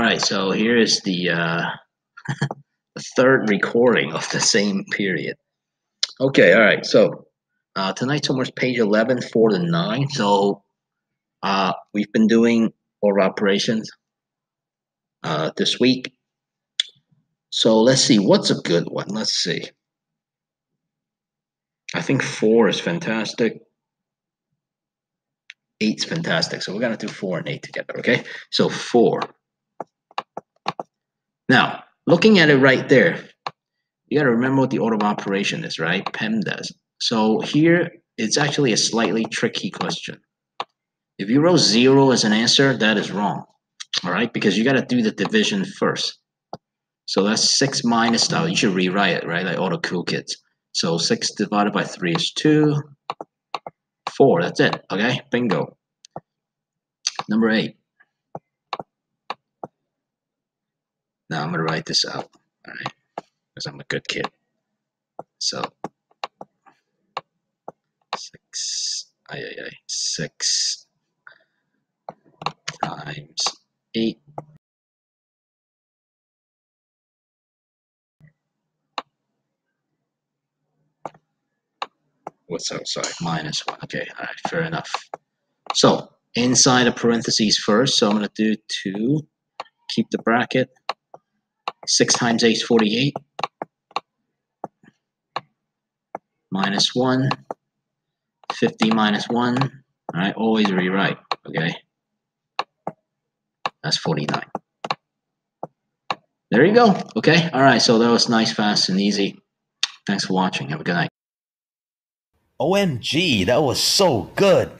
right, so here is the uh, third recording of the same period. Okay, all right. So uh, tonight's homework page 11, 4 to 9. So uh, we've been doing order operations uh, this week. So let's see, what's a good one? Let's see. I think 4 is fantastic. Eight's fantastic. So we're going to do 4 and 8 together, okay? So 4. Now, looking at it right there, you got to remember what the order of operation is, right? PEMDAS. So here, it's actually a slightly tricky question. If you wrote zero as an answer, that is wrong, all right? Because you got to do the division first. So that's six minus, now you should rewrite it, right? Like all the cool kids. So six divided by three is two, four, that's it, okay? Bingo. Number eight. Now I'm gonna write this out, all right? Because I'm a good kid. So six, ay, ay, ay, six times eight. What's outside? Minus one. Okay, all right, fair enough. So inside the parentheses first, so I'm gonna do two, keep the bracket, 6 times 8 is 48. Minus 1. 50 minus 1. All right, always rewrite, okay? That's 49. There you go, okay? All right, so that was nice, fast, and easy. Thanks for watching. Have a good night. OMG, that was so good.